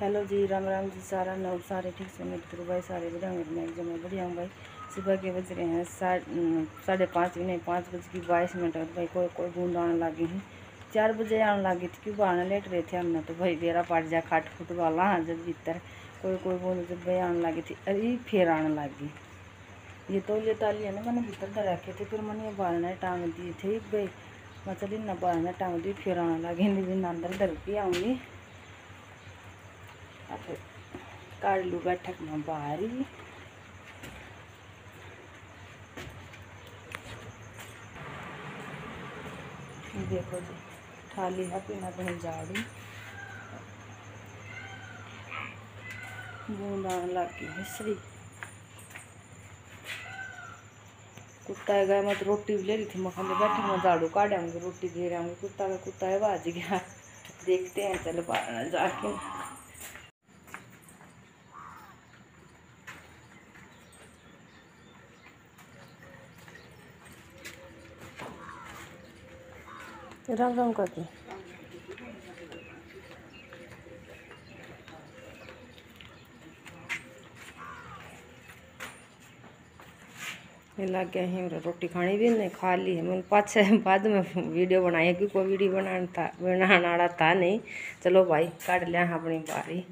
Hello ji, Ram Ram ji, सारा नौ सारे ठीक से मेरे तो भाई, सारे बढ़िया होंगे मैं जमा बढ़िया हूँ भाई। सुबह के बज रहे हैं साढ़े पाँच, नहीं, पाँच बज की बाईस मिनट और भाई कोई कोई बूंद आने लगी हैं। चार बजे आने लगी थी, क्यों आने लेट रहे थे हमने तो भाई बेरा पड़ जा खाट फुट वाला हाँ जब भीतर कोई कोई बूंद जब भाई आने लगी थी, अरे फिर आने लगी। ये तो ये ताली है ना, मैंने भीतर धर रखे थे, फिर मैंने बालना टांग दिए थे, भाई। मैं चली ना, बालना टांग दी, फिर आने लगी अंदर धर के आऊँगी। काट लू बैठक में बाहर देखो जी, थाली है पीना कहीं झाड़ू बूंद आने लग गई मिश्री कुत्ता गया, मैं तो रोटी भी ले रही थी मखन बैठे, मैं झाड़ू काट आऊँगी रोटी दे रहा हूँ। कुत्ता का कुत्ता है बाज गया। देखते हैं, चलो बाहर जाके। राम राम करके लग गया है रोटी खानी भी नहीं, खा ली है। मैंने पाछे बाद में वीडियो बनाई है, क्योंकि कोई वीडियो बनाना था बनाना था नहीं। चलो भाई, काट लिया अपनी बारी।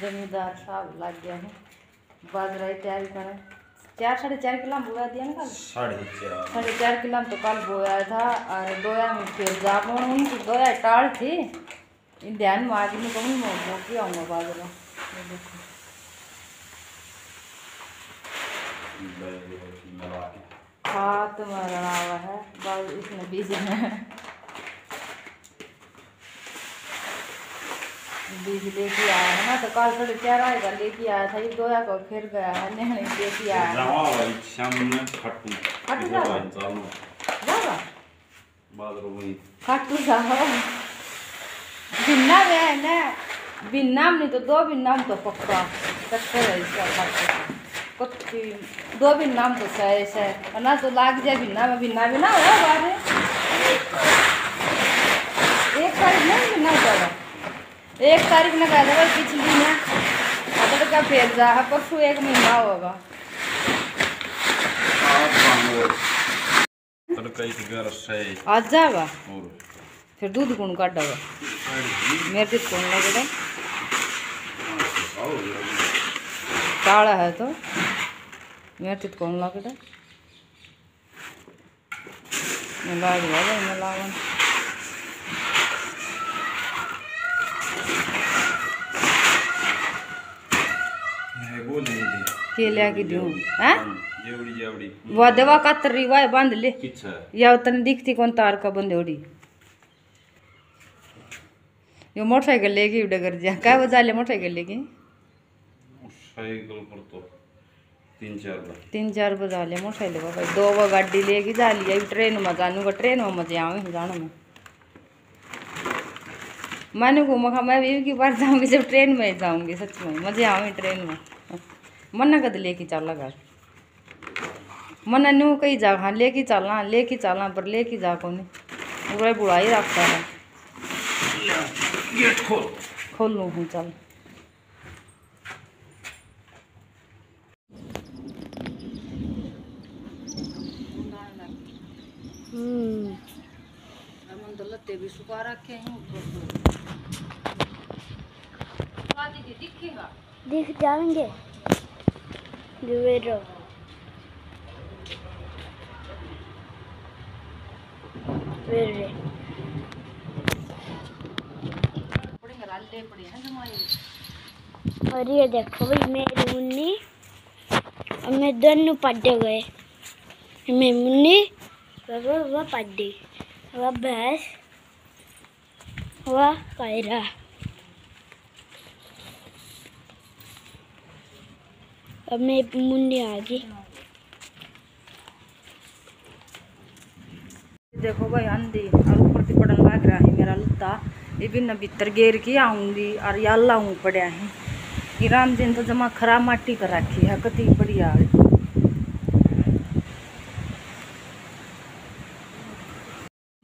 जमींदार साहब लग गया है। बाजरा ही तैयारी करें चार साढ़े चार किलो बोया दिया ना कल? साढ़े चार। साढ़े चार किलो तो कल बोया था और दोया में फिर जाप उनकी दोया टाल थी। इन ध्यान में आज में कहूँ मैं वो किया आऊँगा बाजरा ये देखो। मिला के हाथ में रड़ा हुआ है बाल इसमें बीज में बीज लेके आया है ना तो कल साढ़े चार आएगा लेके आया था ये दोया को फिर गया है नहीं लेके आया है। जावा वाली सामने खट्टू। खट्टू जावा? जावा? बादरो वही। खाटू साहब बिन्ना में है ना बिन्ना में नहीं तो दो बिन्ना में तो पक्का। चक्कर है इसका खाटू का। कुछ दो बिन्ना में तो सही से वरना तो लाग जाए बिन्ना में बिन्ना भी ना हो? बारे एक तारीख नहीं बिन्ना होगा एक तारीख ने कहा था भाई पिछली में अगर का फिर जा परसों एक महीना होगा। आज जाएगा फिर दूध कौन काटेगा? मेरे से कौन लगेगा काला है तो। मेरे से कौन लगेगा मिला दिया भाई मिलावन है बोल नहीं दे के लिया की दूँ हैं? जेवड़ी जेवड़ी वो दवा कतर रही वाय बाँध ले किछ या उतने दिखती कौन तार का बंदोड़ी ये मोटरसाइकिल लेगी डगर जा लेगी? पर तो तीन चार बार तीन चार बजा ले मोटरसाइकिल भाई दो वो गाड़ी लेके जा लिया ट्रेन में ट्रेन में मज़े जाने में मैंने मखा मैं भी की बार जाऊँगी जब ट्रेन में जाऊँगी सच में मज़े आऊँ ट्रेन में मन कद लेके चला घर? मन न्यू कहीं जा हाँ लेके चलना लेके चलना पर लेके जा को नहीं पूरा बुढ़ा ही रखता है। गेट खोल। खोल लूँ हूँ चल। हम तो लत्ते भी सुखा रखे हैं दिखेगा दिख जाएँगे। हैं जमाए और ये देखो मेरी मुन्नी और मैं दोनों पड्डे गए। मैं मुन्नी वो वो पड्डी वो भैंस वो कायरा अब मैं मुन्नी आ गई देखो भाई आंधी और ऊपर से पड़न लग रहा है मेरा लुत्ता। ये भी न भीतर गेर की आऊँगी और याला हूँ पड़ा है। कि राम दिन तो जमा खराब माटी कर रखी है कति बढ़िया है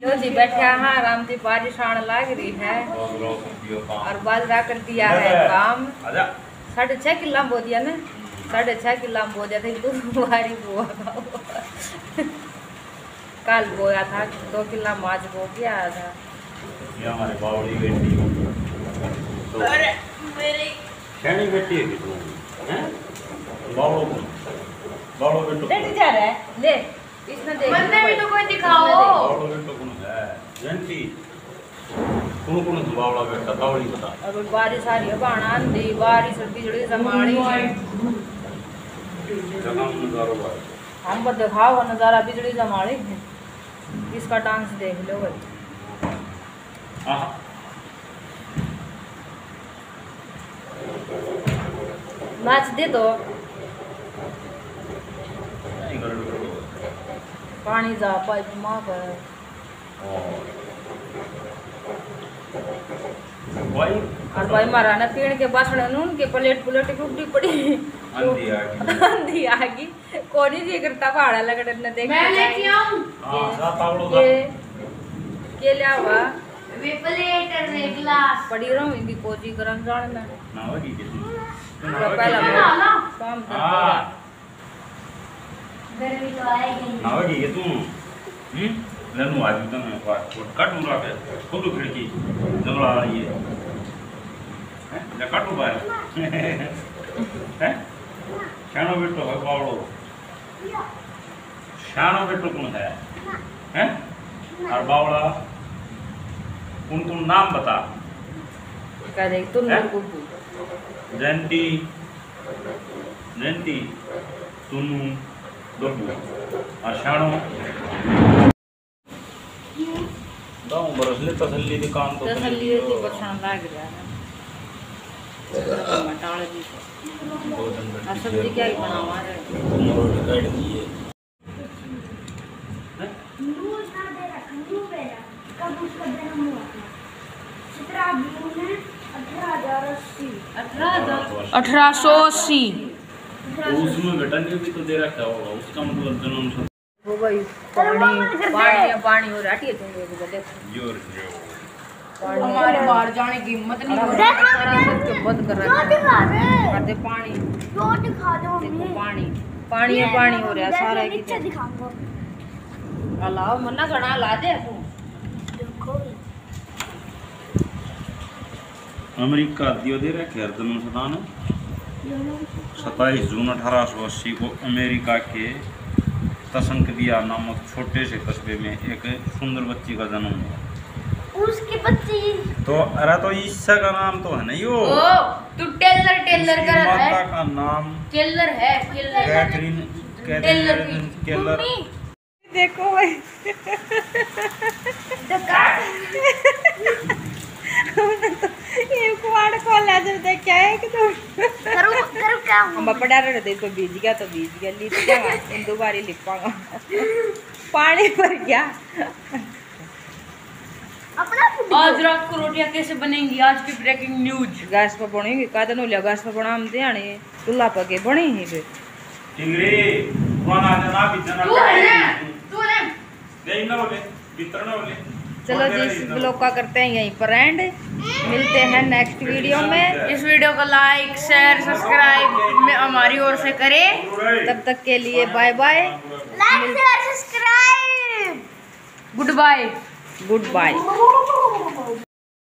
लो जी बैठे हाँ आराम से बारिश आने लग रही है। और बाजरा कर दिया है काम। साढ़े छः किला बो दिया ना। साढ़े छः किला बो दिया था दो बारी बोआ था कल बोया था दो किला माछ बो के आया था। ये हमारे बावड़ी बेटी। तो अरे मेरी कहनी बेटी है कि हैं? बावड़ो बावड़ो बेटो ले जा रहा है। ले इसने देख। बंदे भी तो कोई दिखाओ। बावड़ो बेटो कौन है? जंती कौन कौन बावड़ा बेटा? तावड़ी बता अब बारिश आ रही है बाण आंधी बारिश बिजली संभाली जगह नजारो भाई हम पर दिखाओ नज़ारा बिजली संभाली इसका डांस देख लो भाई। नाच दे दो। कर बेटो पानी जा पाइप माँ पर और भाई मारा ना पेड़ के बासण नून के प्लेट प्लेट टूटी पड़ी। अंधी आ गई। आंधी आ गई। कोनी जी करता पहाड़ा लगड़ ने देख मैं लेके आऊँ। हाँ सा तावड़ो दा। के के लिया हुआ वे प्लेट और वे ग्लास पड़ी रहो इनकी कोजी करन जान में ना होगी किसी पूरा पहला ना ना काम हाँ। गर्मी तो आएगी। ना होगी कि तू? हम्म? लेनु आ गई तने पास कट उरा के खुद खिड़की जंगला वाली है? हैं ले कट बाय हैं? शानो बेटो है बावड़ो। शानो बेटो कौन है? हैं? और बावड़ा उनको नाम बता। जयंती जयंती तुनु डब्बू और शानो? दाऊ बरस ले तसल्ली दुकान तो तसल्ली होती बरसात लाग रहा है मटाड़ दी दो दिन बैठ और के सब्ज़ी क्या ही बनावा अठारह सौ अस्सी। तो उसमें बेटा ने भी तो दे रखा होगा उसका मतलब जन्म पानी पानी पानी हो रहा है। हमारे बाहर जाने की हिम्मत नहीं हो अरे सारा सब के बंद कर रखा है। दिखा दे कर दे पानी। दो दिखा दो देखो मम्मी? पानी। पानी है पानी हो रहा है सारा की नीचे दिखाऊँगा। अलाव मन्ना घना ला दे तू देखो अमेरिका दियो दे रखे जन्म सदान सत्ताईस जून अठारह सौ अस्सी को अमेरिका के तसंकदिया नामक छोटे से कस्बे में एक सुंदर बच्ची का जन्म हुआ। उसकी बच्ची। तो अरे तो ईसा का नाम तो है ना यो? ओ तू टेलर टेलर कर रहा माता है? का नाम। टेलर है टेलर। Catherine Taylor Keller. देखो भाई। ये कुआड़ खोला जब देख क्या है कि तुम। करो करो क्या? हम रहे थे तो बीज गया तो बीज गया लिप जाऊँगा इन दो बारी लिपाऊँगा पानी भर गया। आज रात को रोटियाँ कैसे बनेंगी? आज की ब्रेकिंग न्यूज़ गैस पर बनेगी का दिन लिया? गैस पर बना हम ध्यान चूल्हा पर के बनी ही फिर। इंग्री पुराना जना बितना तू है ना तू है नहीं ना बोले भीतर ना बोले। चलो जी इस ब्लॉग का करते हैं यहीं पर एंड मिलते हैं नेक्स्ट वीडियो में। इस वीडियो को लाइक शेयर सब्सक्राइब में हमारी ओर से करें। तब तक के लिए bye bye like share subscribe good bye good bye